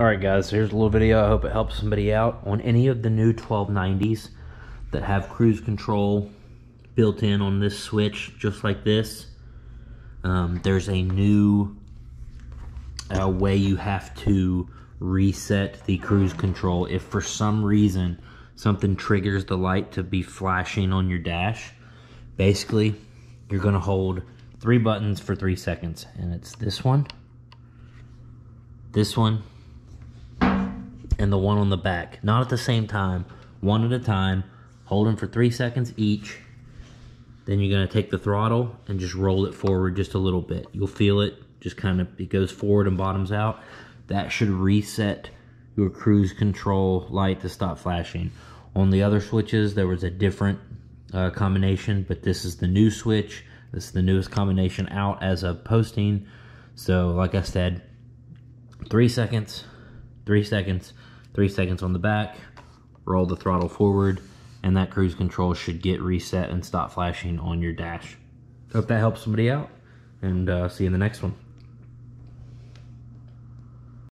All right, guys, here's a little video. I hope it helps somebody out. On any of the new 1290s that have cruise control built in on this switch, just like this, um, there's a new uh, way you have to reset the cruise control. If for some reason something triggers the light to be flashing on your dash, basically, you're going to hold three buttons for three seconds. And it's this one, this one, and the one on the back. Not at the same time, one at a time. Hold them for three seconds each. Then you're gonna take the throttle and just roll it forward just a little bit. You'll feel it just kind of, it goes forward and bottoms out. That should reset your cruise control light to stop flashing. On the other switches, there was a different uh, combination, but this is the new switch. This is the newest combination out as of posting. So like I said, three seconds, three seconds, three seconds on the back, roll the throttle forward, and that cruise control should get reset and stop flashing on your dash. Hope that helps somebody out, and uh, see you in the next one.